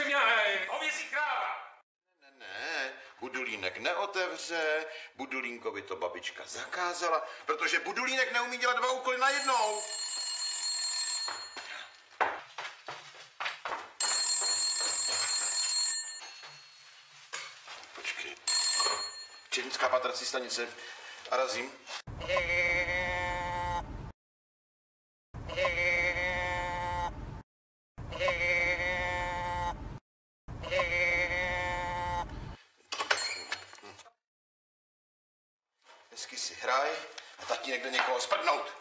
protože mě eh, hovězí kráva. Ne, ne, Budulínek neotevře, Budulínkovi to babička zakázala, protože Budulínek neumí dělat dva úkoly najednou. Počkej. Černická patrací stanice. A razím. Hezky si hraj a tatínek jde někoho sprdnout.